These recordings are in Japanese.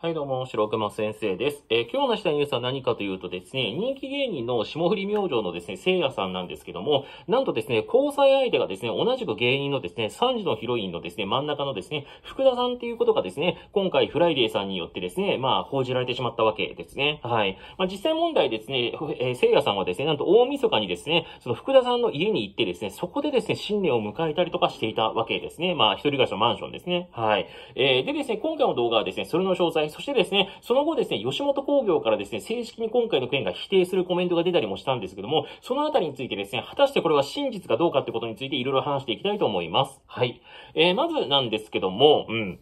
はい、どうも、白熊先生です。えー今日のしたニュースは何かというとですね、人気芸人の霜降り明星のですね、せいやさんなんですけども、なんとですね、交際相手がですね、同じく芸人のですね、3時のヒロインのですね、真ん中のですね、福田さんっていうことがですね、今回フライデーさんによってですね、まあ、報じられてしまったわけですね。はい。まあ、実際問題ですね、えー、せいやさんはですね、なんと大晦日にですね、その福田さんの家に行ってですね、そこでですね、新年を迎えたりとかしていたわけですね。まあ、一人暮らしのマンションですね。はい。えー、でですね、今回の動画はですね、それの詳細、そしてですね、その後ですね、吉本工業からですね、正式に今回の件が否定するコメントが出たりもしたんですけども、そのあたりについてですね、果たしてこれは真実かどうかってことについていろいろ話していきたいと思います。はい。えー、まずなんですけども、うん。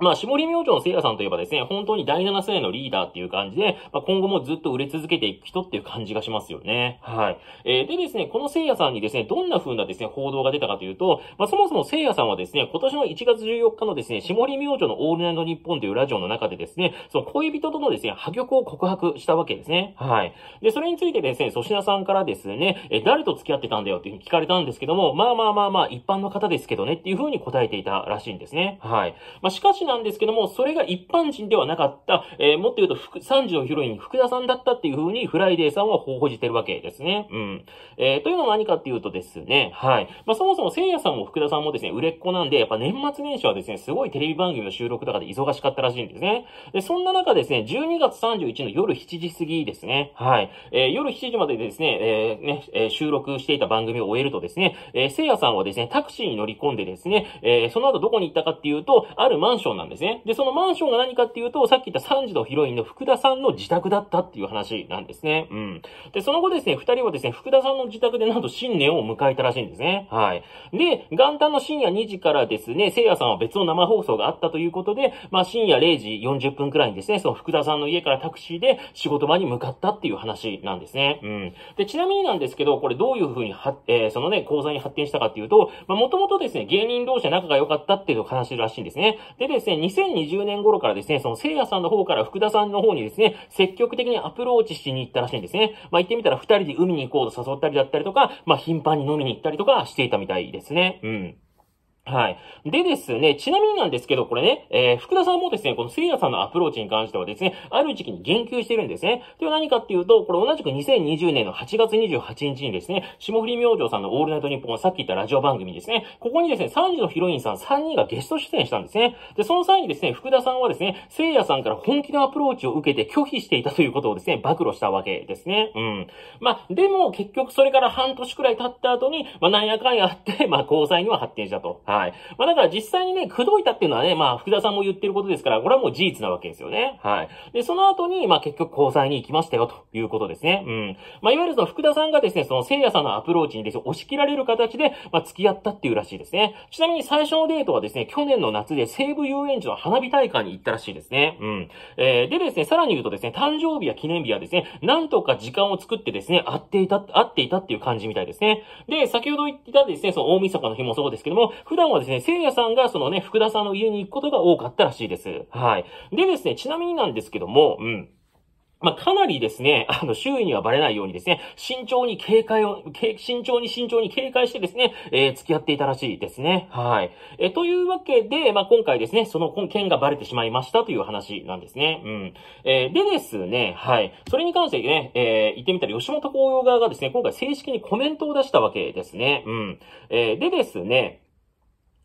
まあ、絞り明星の聖夜さんといえばですね、本当に第7世代のリーダーっていう感じで、まあ、今後もずっと売れ続けていく人っていう感じがしますよね。はい。えー、でですね、この聖夜さんにですね、どんな風なですね、報道が出たかというと、まあ、そもそも聖夜さんはですね、今年の1月14日のですね、絞り明星のオールナイトニッポンというラジオの中でですね、その恋人とのですね、破局を告白したわけですね。はい。で、それについてですね、粗品さんからですね、えー誰と付き合ってたんだよっていうふうに聞かれたんですけども、まあまあまあまあ、一般の方ですけどねっていう風に答えていたらしいんですね。はい。まあ、しかしなんですけども、それが一般人ではなかった、えーもっと言うと、3時のヒロイン、福田さんだったっていう風に、フライデーさんは報じてるわけですね。うん。えーというのは何かっていうとですね、はい。まあ、そもそもせいやさんも福田さんもですね、売れっ子なんで、やっぱ年末年始はですね、すごいテレビ番組の収録とかで忙しかったらしいんですね。で、そんな中ですね、12月31の夜7時過ぎですね、はい。えー夜7時までですね、えーね、え収録していた番組を終えるとですね、えー、聖夜さんはですね、タクシーに乗り込んでですね、えその後どこに行ったかっていうと、あるマンションなんですね。で、そのマンションが何かっていうと、さっき言った3時のヒロインの福田さんの自宅だったっていう話なんですね。うん。で、その後ですね、二人はですね、福田さんの自宅でなんと新年を迎えたらしいんですね。はい。で、元旦の深夜2時からですね、聖夜さんは別の生放送があったということで、まあ深夜0時40分くらいにですね、その福田さんの家からタクシーで仕事場に向かったっていう話なんですね。うん。で、ちなみになんですけど、これどういうふうには、えーそのね、講座に発展したかっていうと、まあもともとですね、芸人同士で仲が良かったっていう話らしいんですね。ででね、2020年頃からですね、そのせいやさんの方から福田さんの方にですね、積極的にアプローチしに行ったらしいんですね。まあ言ってみたら二人で海に行こうと誘ったりだったりとか、まあ頻繁に飲みに行ったりとかしていたみたいですね。うん。はい。でですね、ちなみになんですけど、これね、えー、福田さんもですね、このせいやさんのアプローチに関してはですね、ある時期に言及してるんですね。では何かっていうと、これ同じく2020年の8月28日にですね、霜降り明星さんのオールナイトニッポン、さっき言ったラジオ番組ですね、ここにですね、3時のヒロインさん3人がゲスト出演したんですね。で、その際にですね、福田さんはですね、せいやさんから本気のアプローチを受けて拒否していたということをですね、暴露したわけですね。うん。まあ、でも結局それから半年くらい経った後に、まあ、なんやかんやあって、まあ、交際には発展したと。はい。はいまあ、だから実際にね、口説いたっていうのはね、まあ、福田さんも言ってることですから、これはもう事実なわけですよね。はい。で、その後に、まあ、結局交際に行きましたよ、ということですね。うん。まあ、いわゆるその福田さんがですね、その聖夜さんのアプローチにですね、押し切られる形で、まあ、付き合ったっていうらしいですね。ちなみに最初のデートはですね、去年の夏で西武遊園地の花火大会に行ったらしいですね。うん。えー、でですね、さらに言うとですね、誕生日や記念日はですね、なんとか時間を作ってですね、会っていた、会っていたっていう感じみたいですね。で、先ほど言ったですね、その大晦日の日もそうですけども、普段はですね、聖夜さんがそのね、福田さんの家に行くことが多かったらしいです。はい。でですね、ちなみになんですけども、うん。まあ、かなりですね、あの、周囲にはバレないようにですね、慎重に警戒を、慎重に慎重に警戒してですね、えー付き合っていたらしいですね。はい。えというわけで、まあ、今回ですね、その件がバレてしまいましたという話なんですね。うん。えーでですね、はい。それに関してね、えー言ってみたら吉本興業側がですね、今回正式にコメントを出したわけですね。うん。えでですね、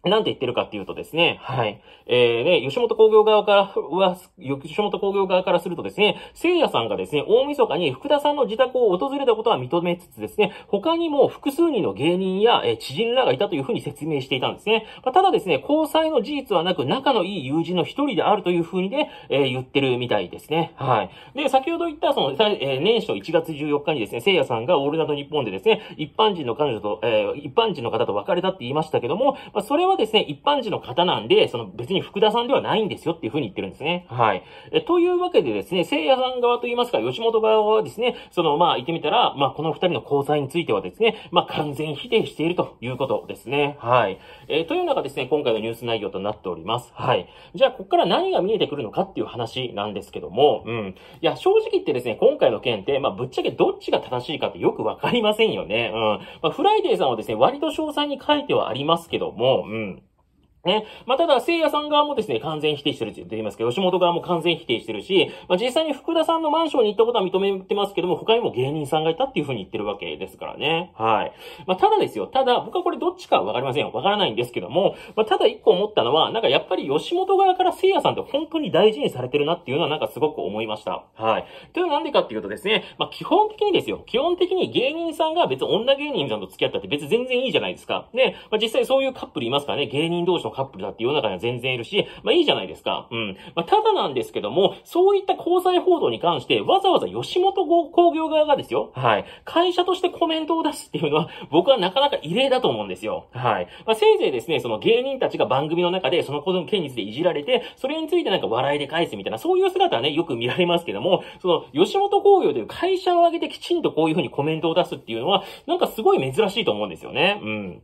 なんて言ってるかっていうとですね、はい。えー、ね、吉本興業側からは、吉本興業側からするとですね、聖夜さんがですね、大晦日に福田さんの自宅を訪れたことは認めつつですね、他にも複数人の芸人や、えー知人らがいたというふうに説明していたんですね。まあ、ただですね、交際の事実はなく、仲のいい友人の一人であるというふうにね、えー言ってるみたいですね。はい。で、先ほど言った、その、さえー年初1月14日にですね、聖夜さんがオールナイトニッポンでですね、一般人の彼女と、えー一般人の方と別れたって言いましたけども、まあ、それははですね、一般人の方なんで、その別に福田さんではないんですよっていうふうに言ってるんですね。はい。えというわけでですね、聖夜さん側と言いますか、吉本側はですね、その、まあ、言ってみたら、まあ、この二人の交際についてはですね、まあ、完全否定しているということですね。はい。えーというのがですね、今回のニュース内容となっております。はい。じゃあ、ここから何が見えてくるのかっていう話なんですけども、うん。いや、正直言ってですね、今回の件って、まあ、ぶっちゃけどっちが正しいかってよくわかりませんよね。うん。まあ、フライデーさんはですね、割と詳細に書いてはありますけども、うん。んー。ね。まあ、ただ、せいやさん側もですね、完全否定してるって言いますけど、吉本側も完全否定してるし、まあ、実際に福田さんのマンションに行ったことは認めてますけども、他にも芸人さんがいたっていう風に言ってるわけですからね。はい。まあ、ただですよ、ただ、僕はこれどっちかわかりませんよ。わからないんですけども、まあ、ただ一個思ったのは、なんかやっぱり吉本側からせいやさんって本当に大事にされてるなっていうのはなんかすごく思いました。はい。というのはなんでかっていうとですね、まあ、基本的にですよ、基本的に芸人さんが別に女芸人さんと付き合ったって別に全然いいじゃないですか。ね、まあ、実際そういうカップルいますからね、芸人同士のカップルだっていう中には全然いるし、まあいいじゃないですか。うん。まあただなんですけども、そういった交際報道に関して、わざわざ吉本工業側がですよ、はい。会社としてコメントを出すっていうのは、僕はなかなか異例だと思うんですよ。はい。まあせいぜいですね、その芸人たちが番組の中でそのことの件についていじられて、それについてなんか笑いで返すみたいな、そういう姿はね、よく見られますけども、その、吉本工業という会社を挙げてきちんとこういうふうにコメントを出すっていうのは、なんかすごい珍しいと思うんですよね。うん。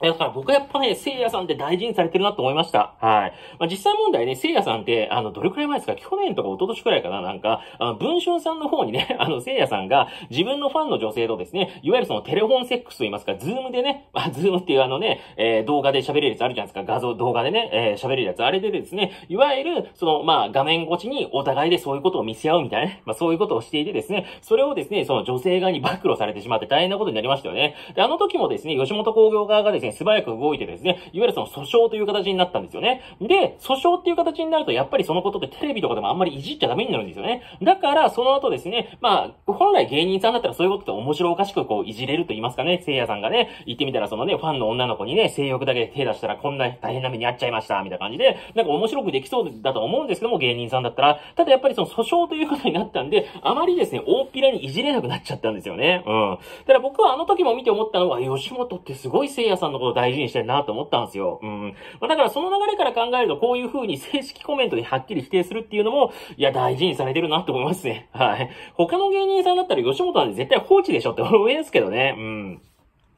だから僕はやっぱね、せいやさんって大事にされてるなと思いました。はい。まあ、実際問題ね、せいやさんって、あの、どれくらい前ですか？去年とか一昨年くらいかな？なんか、あの、文春さんの方にね、あの、せいやさんが自分のファンの女性とですね、いわゆるそのテレフォンセックスと言いますか、ズームでね、まあ、ズームっていうあのね、えー、動画で喋れるやつあるじゃないですか？画像、動画でね、えー、喋れるやつ。あれでですね、いわゆる、その、まあ、画面越しにお互いでそういうことを見せ合うみたいなね、まあ、そういうことをしていてですね、それをですね、その女性側に暴露されてしまって大変なことになりましたよね。で、あの時もですね、吉本興業側がですね、素早く動いてですね、いわゆるその訴訟という形になったんですよね。で、訴訟っていう形になると、やっぱりそのことってテレビとかでもあんまりいじっちゃダメになるんですよね。だから、その後ですね、まあ、本来芸人さんだったらそういうことって面白おかしくこう、いじれると言いますかね、聖夜さんがね、言ってみたらそのね、ファンの女の子にね、性欲だけで手出したらこんな大変な目に遭っちゃいました、みたいな感じで、なんか面白くできそうだと思うんですけども、芸人さんだったら、ただやっぱりその訴訟ということになったんで、あまりですね、大っぴらにいじれなくなっちゃったんですよね。うん。だから僕はあの時も見て思ったのは、吉本ってすごい聖夜さんのこと大事にしてるなと思ったんですよ。うん。まあ、だからその流れから考えると、こういう風に正式コメントではっきり否定するっていうのも、いや、大事にされてるなと思いますね。はい。他の芸人さんだったら吉本なんて絶対放置でしょって思いますけどね。うん。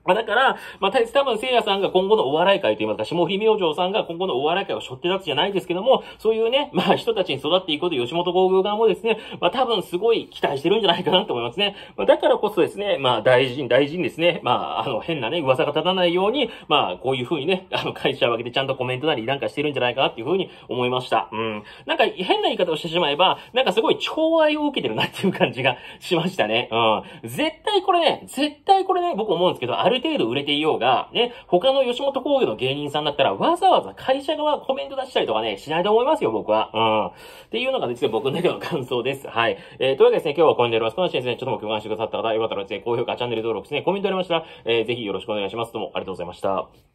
まあだから、まあ多分聖夜さんが今後のお笑い界といいますか、霜降り明星さんが今後のお笑い界を背負って立つじゃないですけども、そういうね、まあ人たちに育っていくこと吉本工業側もですね、まあ多分すごい期待してるんじゃないかなと思いますね。まあだからこそですね、まあ大事に大事にですね、まああの変なね、噂が立たないように、まあこういう風にね、あの会社を挙げてちゃんとコメントなりなんかしてるんじゃないかなっていう風に思いました。うん。なんか変な言い方をしてしまえば、なんかすごい寵愛を受けてるなっていう感じがしましたね。うん。絶対これね、絶対これね、僕思うんですけど、る程度売れていようが、ね、他の吉本工業の芸人さんだったら、わざわざ会社側コメント出したりとかね、しないと思いますよ、僕は。うん。っていうのがですね、僕の中の感想です。はい。えー、というわけでですね、今日はこれでやります。この話ですね、ちょっとも共感してくださった方、よかったらですね、高評価、チャンネル登録ですね、コメントありましたら、えー、ぜひよろしくお願いします。どうもありがとうございました。